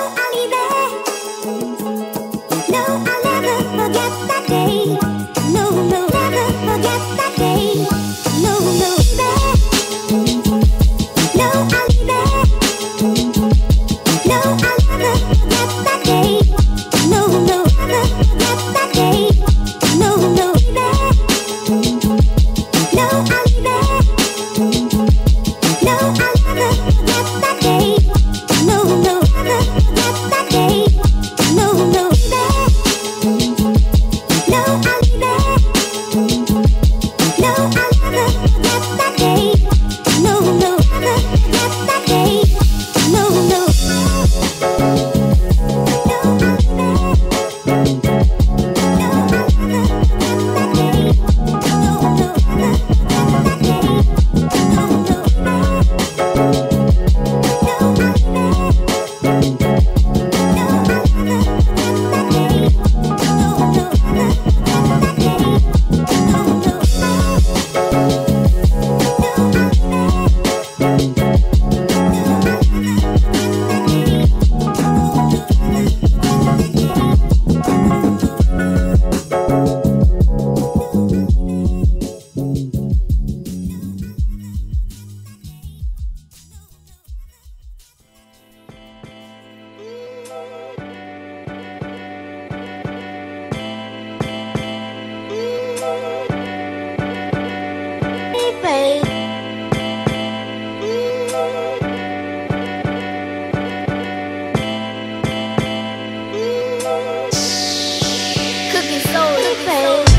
Ooh. face.